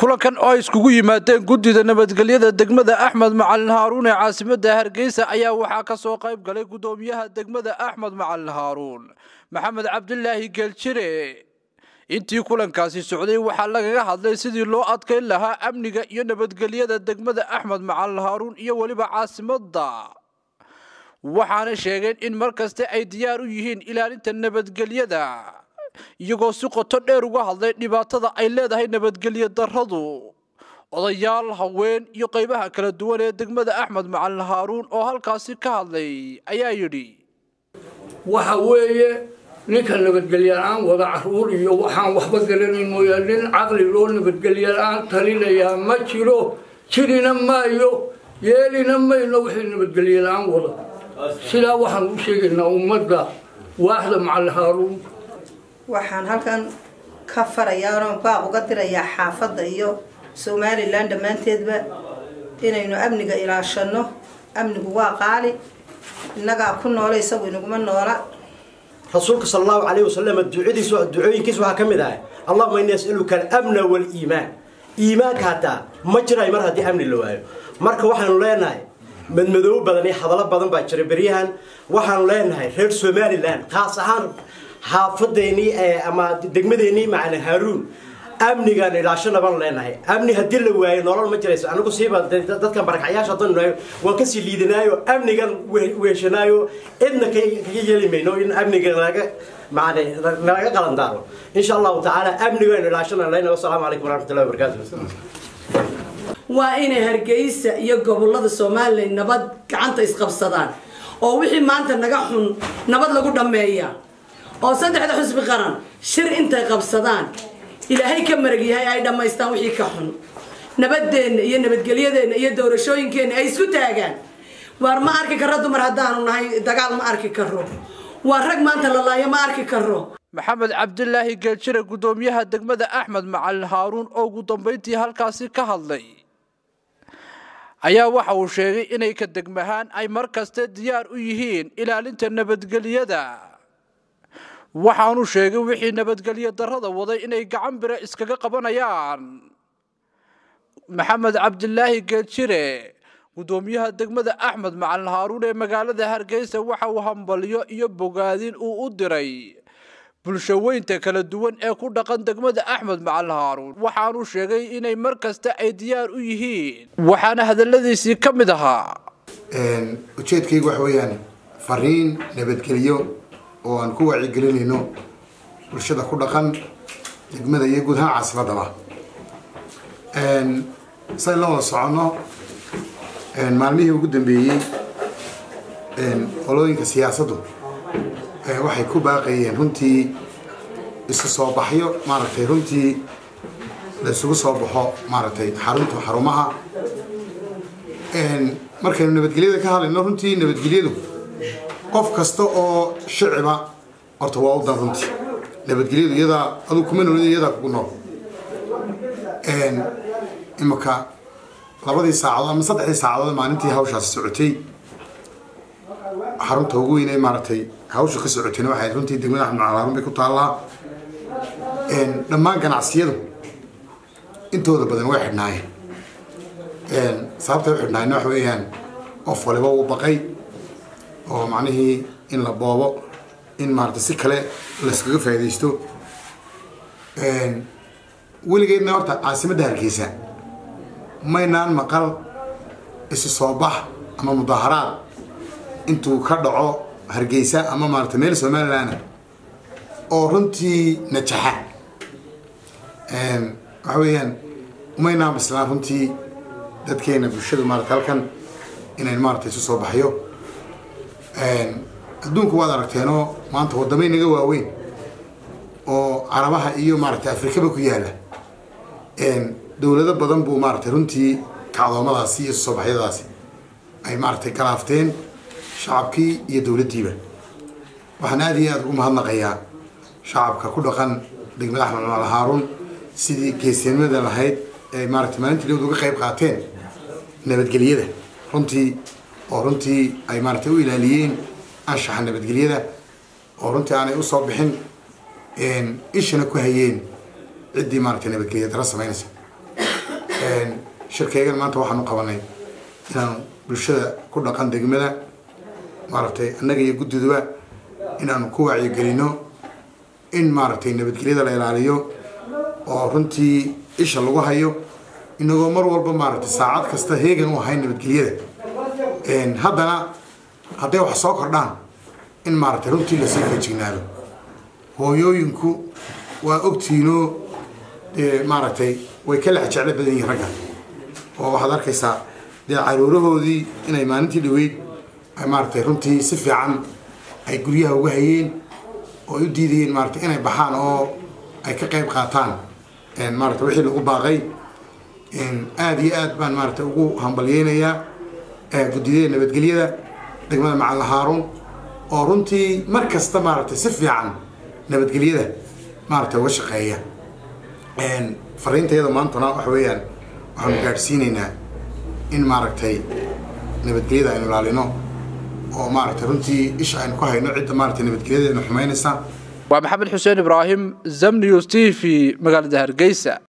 kulankan oo ay iskugu yimaadeen guddida nabadgelyada degmada axmed macalin haaruun ee caasimada hargeysa ayaa waxaa ka soo qayb galay guddoomiyaha degmada axmed macalin haaruun. Maxamed cabdilaahi geeljire intii kulankaasi socday waxaa lagaga hadlay sidii loo adkayn lahaa amniga iyo nabadgelyada degmada axmed macalin haaruun iyo weliba caasimadda waxaana sheegeen in mar kaste ay diyaar u yihiin ilaalinta nabadgelyada iyagoo si qoto dheer uga hadlay dhibaatada ay leedahay nabadgelyo darradu odayaal haween iyo qaybaha kala duwan ee degmada axmed macalin haaruun oo halkaasi ka hadlay ayaa yidhi waxa weeye ninka nabadgelyola-aan wada carruur iyo waxaan waxba garanayn mooyaa nin caqli loo nabadgelyola-aan talinayaa ma jiro jirina maayo yeelina mayno wixii nabadgelyola-aan wada. Sidaa waxaan u sheegaynaa ummadda waaxda macalin haaruun waxaan halkan ka farayaanoo baaq uga dirayaa xaafadda iyo somalilan dhammaanteedba inaynu amniga ilaashano amnigu waa qaali. Innagaa ku noola isagu inaguma noola. Rasuulka sal allahu calayh wasalam ducadiis ducooyinkiis waxaa ka mid ahay allahuma inni as'aluka alamna waaliimaan iimaanka hataa ma jiray mar haddii amni la waayo. Marka waxaanu leenahay madmadoobo badan iyo hadallo badan baa jira beryahan. Waxaanu leenahay reer somalilan khaas ahaan xaafadeennii ama degmadeennii macalin haaruun amnigaan ilaashana baan leenahay. Amni haddii la waayo nolol ma jirayso. Anigu siiba dadkan barakacyaasha nahay waan ka sii liidanaayo amnigan weeshanaayo cidna kaga yeli mayno in amniga naga macane nalaga qalandaaro. Insha allahu tacaala amnigaan ilaashana leenahay. Wasalaamu calaykum waraxmatullahi wabarakaatu waa inay hargeysa iyo gobollada somalilan nabad gacanta isqabsadaan oo wixii maanta naga xun nabad lagu dhammeeyaa oo saddexda xusbi qaran shir intay qabsadaan. Ilaahay ka marag yahay ay dhammaystaan wixii ka xun. Nabadeenna iyo nabadgelyadeenna iyo doorashooyinkeenna ay isku taagaan. Waar ma arki karro dumar haddaanu nahay dagaal ma arki karo waa rag maanta la laayo ma arki karo maxamed cabdilaahi geeljire guddoomiyaha degmada axmed macalin haaruun oo ugu dambayntii halkaasi ka hadlay ayaa waxa uu sheegay inay ka degmahaan ay mar kaste diyaar u yihiin ilaalinta nabadgelyada waxaanu sheegay wixii nabadgelyo darrada waday inay gacan bire iskaga qabanayaan. Maxamed cabdilaahi geeljire guddoomiyaha degmada axmed macalin haaruun ee magaalada hargeysa waxa uu hambalyo iyo bogaadin uu u diray bulshaweynta kala duwan ee ku dhaqan degmada axmed macalin haaruun. Waxaanu sheegay inay mar kasta ay diyaar u yihiin. Waxaana hadaladiisii ka mid ahaa. Ujeedkaygu waxa weeyaan fariin nabadgelyo oo aan ku wacyigelinayno bulshada ku dhaqan degmada iyo guud ahaan caasimadaba sayn la wada soconno maalmihii ugu dambeeyey qolooyinka siyaasaddu waxay ku baaqayeen runtii isu soo baxyo maaragtay runtii la isugu soo baxo maaragtay xarunta xarumaha. Markaynu nabadgelyada ka hadlayno runtii nabadgelyadu qof kasta oo shiciba horta waa u dan runtii nabadgelyadu iyadaa aduu kuma noolid iyadaa kugu nool. Imika labadii saacadood ama saddexdii saacadood maalintii hawshaasi socotay xarunta ugu weyn ee maaragtay hawsha ka socotayna waxay runtii degmada axmed bay ku taallaa. Dhammaan ganacsiyadu intooda badan way xidhnaayeen sababtay u xidhnaayeen waxa weeyaan qof waliba uu baqay oo macnihii in la boobo in maarata si kale layskaga faaidaysto. Weligeedna horta caasimadda hargeysa maynaan maqal isu soo bax ama mudaaharaad intuu ka dhaco hargeysa ama maarata meel somaliland oo runtii najaxa. Waxa weeyaan umaynaan bislaan runtii dadkeena bulshadu maarata halkan inayn maarata isu soo baxyo adduunku waad aragteenoo maanta waddamay naga waaweyn oo carabaha iyo maaragtay afrikaba ku yaalla. Dowlado badan buu maaragtay runtii kacdoomadaasi iyo soo baxyadaasi ay maaragtay galaafteen shacabkii iyo dowladdiiba. Waxaan aada iyo aada ugu mahadnaqayaa shacabka ku dhaqan degmada axmed maal haaruun sidii geesinimada lahayd ee maaragtay maalintii dowlad uga qayb qaateen nabadgelyada. Runtii oo runtii ay maaragtay u ilaaliyeen anshaxa nabadgelyada oo runtii aanay u soo bixin ishana ku hayeen ciddii maaragtay nabadgelya dara samaynaysa. Shirkeygan maanta waxaanu qabanay inaanu bulshada ku dhaqan degmada maaragtay annaga iyo guddiduba inaanu ku wacyigelino in maaragtay nabadgelyada la ilaaliyo oo runtii isha lagu hayo inagoo mar walba maaragtay saacad kasta heegan u ahay nabadgelyada haddana hadday wax soo kordhaan in maaragtay runtii la sii feejignaado. Hooyooyinku waa ogtiinoo maaragtay way ka lex jeclo badan yihiin ragga. Oo waxaad arkaysaa dee caruurahoodii inay maalintii dhaweyd ay maaragtay runtii si fiican ay guryaha uga hayeen oo ay u diidayeen maaragtay inay baxaan oo ay ka qayb qaataan. Maaragtay wixii lagu baaqay aada iyo aad baan maaragtay ugu hambalyeynayaa guddiyada nabadgelyada degmada macalin haaruun oo runtii mar kasta maaragtay si fiican nabadgelyada maaragtay uga shaqeeya. Fariintayada maantana waxa weeyaan waxaanu gaadhsiinaynaa in maaragtay nabadgelyada aynu ilaalino oo maaragtay runtii isha aynu ku hayno cidda maaragtay nabadgelyada aynu xumaynaysaa waa maxamed xuseen ibraahim zamnius t v magaalada hargeysa